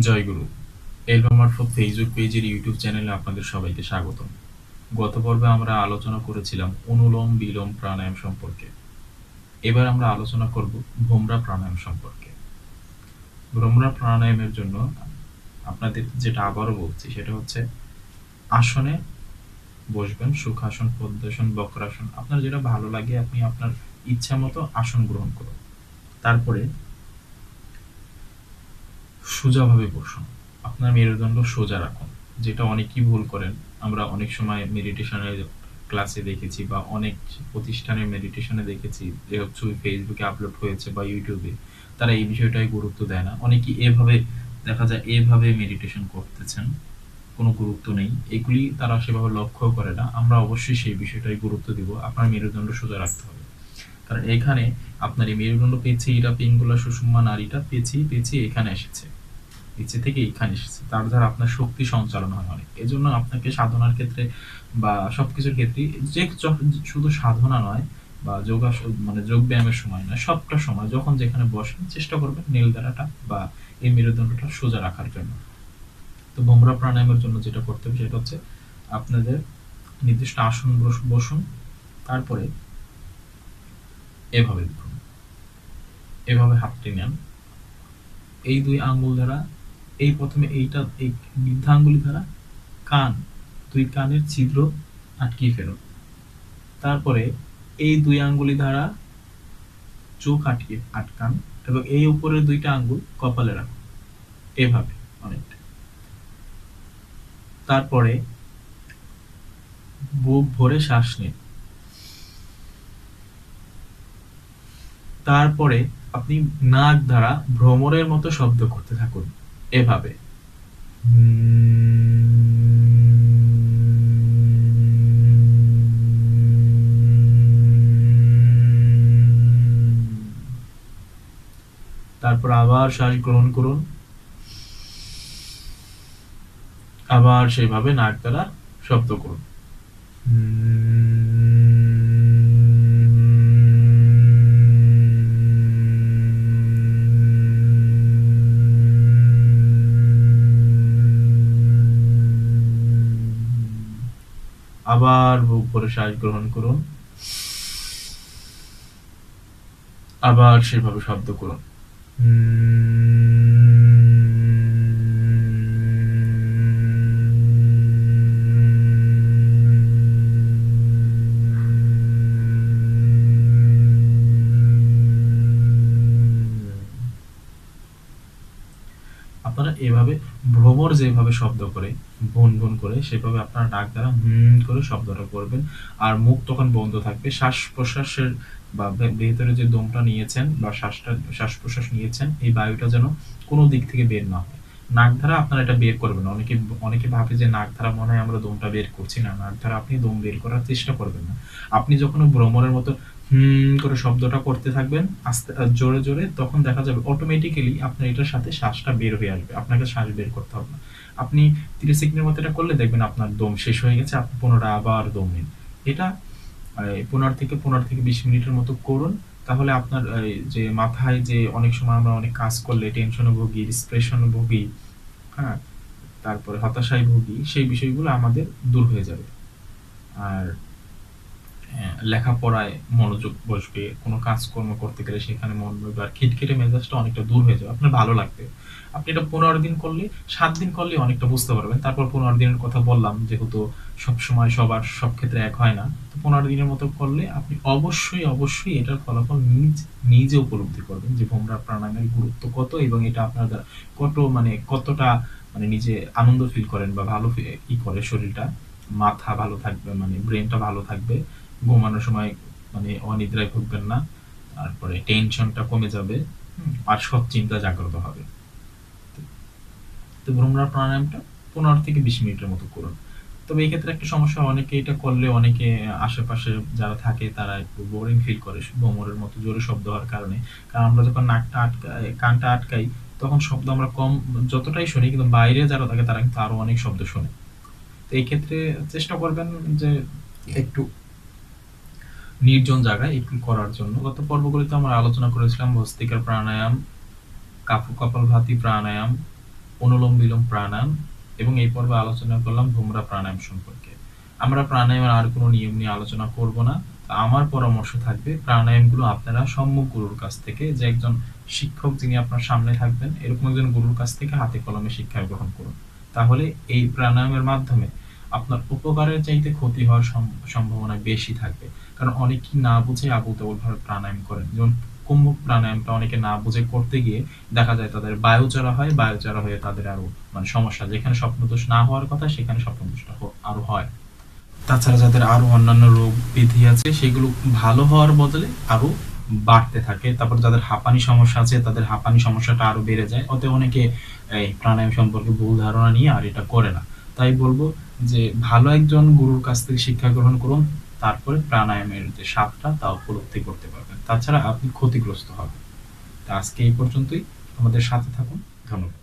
জয়গুরু। এলবা মারফত ফেসবুক পেজের ইউটিউব চ্যানেলে আপনাদের সবাইকে স্বাগতম। গত পর্বে আমরা আলোচনা করেছিলাম অনুলোম বিলোম প্রাণায়াম সম্পর্কে। এবার আমরা আলোচনা করব ভোমরা প্রাণায়াম সম্পর্কে। ভ্রমরা প্রাণায়ামের জন্য আপনাদের যেটা আবারও বলছি সেটা হচ্ছে আসনে বসবেন, সুখাসন, পদ্মাসন, বক্রাসন। আপনার যেটা ভালো লাগে, আপনি আপনার ইচ্ছা মতো আসন গ্রহণ করুন। তারপরে সোজাভাবে বসুন। আপনার মেরুদণ্ড সোজা রাখুন। যেটা অনেকেই ভুল করেন। আমরা অনেক সময় মেডিটেশনের ক্লাসে দেখেছি বা অনেক প্রতিষ্ঠানের মেডিটেশনে দেখেছি যে হচ্ছে ফেসবুকে আপলোড হয়েছে বা ইউটিউবে তারা এই বিষয়টাই গুরুত্ব দেয় না। অনেকেই এভাবে, দেখা যায়, এভাবে মেডিটেশন করতেছেন। কোনো গুরুত্ব নেই। এগুলি তারা সেভাবে লক্ষ্য করে না। আমরা অবশ্যই সেই বিষয়টাই গুরুত্ব দিব। আপনার মেরুদণ্ড সোজা রাখতে হবে। কারণ এখানে আপনার এই মেরুদণ্ড পেয়েছে এরা পিঙ্গুলা, সুষুম্মা, নারীটা পেঁচিয়ে পেঁচিয়ে এখানে এসেছে। নিচে থেকে এখানে এসেছে তার দ্বারা আপনার শক্তি সঞ্চালন হয় অনেক। এজন্য আপনাকে সাধনার ক্ষেত্রে বা সবকিছুর ক্ষেত্রে যে শুধু সাধনা নয় বা যোগাসন মানে যোগ ব্যায়ামের সময় নয়, সবটা সময় যখন যেখানে বসেন চেষ্টা করবেন নীল দ্বারাটা বা এই মেরুদণ্ডটা সোজা রাখার জন্য। তো ভোমরা প্রাণায়ামের জন্য যেটা করতে হবে সেটা হচ্ছে আপনাদের নির্দিষ্ট আসন বসুন, তারপরে এভাবে এভাবে হাতটি নেন। এই দুই আঙ্গুল দ্বারা এই প্রথমে এইটা, এই বৃদ্ধাঙ্গুলি দ্বারা কান, দুই কানের ছিদ্র আটকিয়ে ফেলুন। তারপরে এই দুই আঙ্গুলি দ্বারা চোখ আটকে, আটকান এবং এই উপরের দুইটা আঙ্গুল কপালে রাখুন। এভাবে অনেকটা তারপরে বুক ভরে শ্বাস নিন। তারপরে আপনি নাক দ্বারা ভ্রমরের মতো শব্দ করতে থাকুন। এভাবে। তারপর আবার শ্বাস গ্রহণ করুন। আবার সেভাবে নাক দ্বারা শব্দ করুন। আবার বুক ভরে শ্বাস গ্রহণ করুন। আবার সেভাবে শব্দ করুন। আপনারা এভাবে ভ্রমর যেভাবে শব্দ করে ভুন ভুন করে, সেভাবে আপনারা ডাক দ্বারা হুম করে শব্দটা করবেন। আর মুখ তখন বন্ধ থাকবে। শ্বাস প্রশ্বাসের বা ভেতরে যে দমটা নিয়েছেন বা শ্বাসটা শ্বাস প্রশ্বাস নিয়েছেন, এই বায়ুটা যেন কোনো দিক থেকে বের না হয়। নাক ধারা আপনারা এটা বের করবেন অনেকে অনেকে ভাবে যে নাক ধারা মনে হয় আমরা দমটা বের করছি না। নাক ধারা আপনি দম বের করার চেষ্টা করবেন না। আপনি যখন ভ্রমণের মতো হুম করে শব্দটা করতে থাকবেন, আস্তে জোরে জোরে, তখন দেখা যাবে অটোমেটিক্যালি আপনার এটার সাথে শ্বাসটা বের হয়ে আসবে, আপনাকে শ্বাস বের করতে হবে না। আপনি তিরিশ সেকেন্ডের মতো এটা করলে দেখবেন আপনার দম শেষ হয়ে গেছে, আপনি পুনরায় আবার দম নিন। এটা পনেরো থেকে পনেরো থেকে বিশ মিনিটের মতো করুন, তাহলে আপনার যে মাথায় যে অনেক সময় আমরা অনেক কাজ করলে টেনশনে ভুগি ডিপ্রেশনে ভুগি হ্যাঁ তারপরে হতাশায় ভুগি, সেই বিষয়গুলো আমাদের দূর হয়ে যাবে। আর লেখাপড়ায় মনোযোগ বসবে, কোনো কাজকর্ম করতে গেলে সেখানে মন বসবে, আর খিটখিটে মেজাজটা অনেকটা দূর হয়ে যাবে। আপনার ভালো লাগবে। আপনি এটা পনেরো দিন করলে, সাত দিন করলে অনেকটা বুঝতে পারবেন। তারপর পনেরো দিনের কথা বললাম, যেহেতু সব সময় সবার সব ক্ষেত্রে এক হয় না, তো পনেরো দিনের মতো করলে আপনি অবশ্যই অবশ্যই এটার ফলাফল নিজ, নিজে উপলব্ধি করবেন যে ভোমরা প্রাণায়ামের গুরুত্ব কত এবং এটা আপনার দ্বারা কত মানে কতটা মানে নিজে আনন্দ ফিল করেন বা ভালো ই করে শরীরটা। মাথা ভালো থাকবে মানে ব্রেনটা ভালো থাকবে। ঘুমানোর সময় মানে অনিদ্রায় ভুগবেন না। তারপরে টেনশনটা কমে যাবে। আর সব চিন্তা জাগ্রত হবে। তো ভ্রমরা প্রাণায়ামটা পনেরো থেকে বিশ মিনিটের মতো করুন। তবে এই ক্ষেত্রে একটা সমস্যা অনেকে এটা করলে অনেকে আশেপাশে যারা থাকে তারা একটু বোরিং ফিল করে ভ্রমরের মতো জোরে শব্দ হওয়ার কারণে। কারণ আমরা যখন নাকটা আটকাই কানটা আটকাই তখন শব্দ আমরা কম যতটাই শুনি কিন্তু বাইরে যারা থাকে তারা কিন্তু আরও অনেক শব্দ শোনে। তো এই ক্ষেত্রে চেষ্টা করবেন যে একটু নির্জন জায়গায় একটু করার জন্য। গত পর্বগুলিতে আমরা আলোচনা করেছিলাম ভস্তিকার প্রাণায়াম কাপু কপাল ভাতি প্রাণায়াম, অনুলোম বিলোম প্রাণায়াম এবং এই পর্বে আলোচনা করলাম ভুমরা প্রাণায়াম সম্পর্কে। আমরা প্রাণায়ামের আর কোনো নিয়ম নিয়ে আলোচনা করব না। আমার পরামর্শ থাকবে, প্রাণায়ামগুলো আপনারা সম্মুখ গুরুর কাছ থেকে, যে একজন শিক্ষক যিনি আপনার সামনে থাকবেন, এরকম একজন গুরুর কাছ থেকে হাতে কলমে শিক্ষা গ্রহণ করুন। তাহলে এই প্রাণায়ামের মাধ্যমে আপনার উপকারের চাইতে ক্ষতি হওয়ার সম্ভাবনা বেশি থাকবে। কারণ অনেকেই না বুঝে আবুল তাবুল ভাবে প্রাণায়াম করেন। যেমন কুম্ভ প্রাণায়ামটা অনেকে না বুঝে করতে গিয়ে দেখা যায় তাদের বায়ুচারা হয় বায়ুচারা হয়ে তাদের আরও মানে সমস্যা। যেখানে স্বপ্নদোষ না হওয়ার কথা, সেখানে স্বপ্নদোষটা আরও হয়। তাছাড়া যাদের আরও অন্যান্য রোগ ব্যাধি আছে, সেগুলো ভালো হওয়ার বদলে আরও বাড়তে থাকে। তারপর যাদের হাঁপানি সমস্যা আছে, তাদের হাঁপানি সমস্যাটা আরও বেড়ে যায়। অতএব অনেকে এই প্রাণায়াম সম্পর্কে ভুল ধারণা নিয়ে আর এটা করে না। তাই বলব যে ভালো একজন গুরুর কাছ থেকে শিক্ষা গ্রহণ করুন, তারপরে প্রাণায়ামের যে স্বাদটা তা উপলব্ধি করতে পারবেন। তাছাড়া আপনি ক্ষতিগ্রস্ত হবেন। তা আজকে এই পর্যন্তই। আমাদের সাথে থাকুন। ধন্যবাদ।